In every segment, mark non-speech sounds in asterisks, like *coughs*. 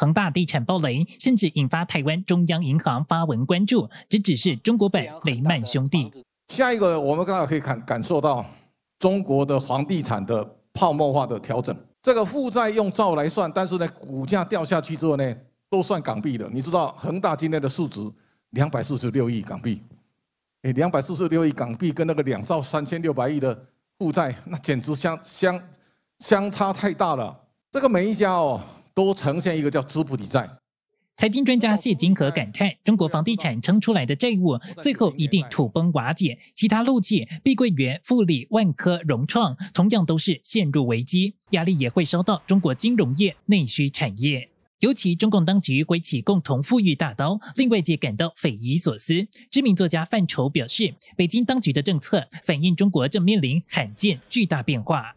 恒大地产暴雷，甚至引发台湾中央银行发文关注，这只是中国版雷曼兄弟。下一个，我们刚好可以感感受到中国的房地产的泡沫化的调整。这个负债用兆来算，但是呢，股价掉下去之后呢，都算港币的。你知道恒大今天的市值两百四十六亿港币，哎，两百四十六亿港币跟那个两兆三千六百亿的负债，那简直相相相差太大了。这个每一家哦，都呈现一个叫资不抵债。财经专家谢金河感叹：中国房地产撑出来的债务，最后一定土崩瓦解。其他陆企，碧桂园、富力、万科、融创，同样都是陷入危机，压力也会烧到中国金融业内需产业。尤其中共当局挥起共同富裕大刀，令外界感到匪夷所思。知名作家范畴表示，北京当局的政策反映中国正面临罕见巨大变化。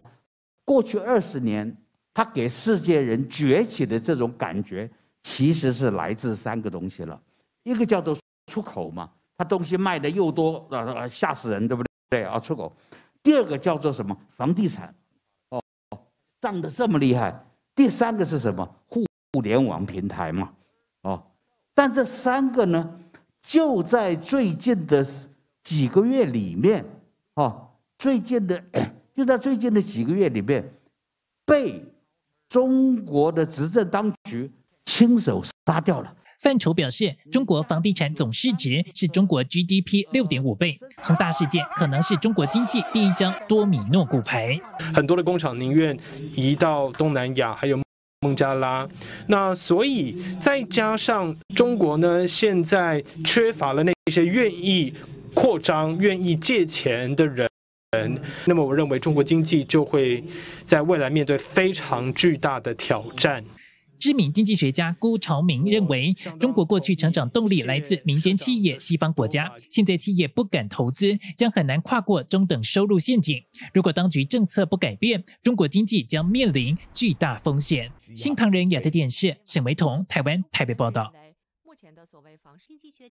过去二十年，他给世界人崛起的这种感觉。其实是来自三个东西了，一个叫做出口嘛，它东西卖的又多，呃，吓死人，对不对？啊，出口。第二个叫做什么？房地产，哦，涨得这么厉害。第三个是什么？互互联网平台嘛，哦。但这三个呢，就在最近的几个月里面，哦，最近的 *coughs* 就在最近的几个月里面，被中国的执政当局。亲手杀掉了。范畴表示，中国房地产总市值是中国 GDP 六点五倍，恒大事件可能是中国经济第一张多米诺骨牌。很多的工厂宁愿移到东南亚，还有孟加拉。那所以再加上中国呢，现在缺乏了那些愿意扩张、愿意借钱的人，那么我认为中国经济就会在未来面对非常巨大的挑战。知名经济学家辜朝明认为，中国过去成长动力来自民间企业、西方国家，现在企业不敢投资，将很难跨过中等收入陷阱。如果当局政策不改变，中国经济将面临巨大风险。新唐人亚太电视沈维彤台湾台北报道。目前的所谓房经济学